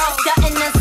out. Got in this